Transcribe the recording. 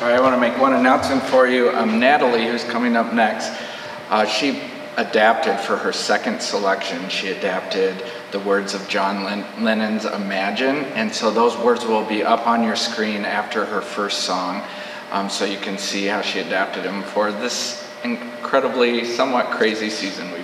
All right, I want to make one announcement for you. Um, Natalie, who's coming up next, uh, she adapted for her second selection. She adapted the words of John Lennon's Imagine, and so those words will be up on your screen after her first song, um, so you can see how she adapted them for this incredibly, somewhat crazy season we.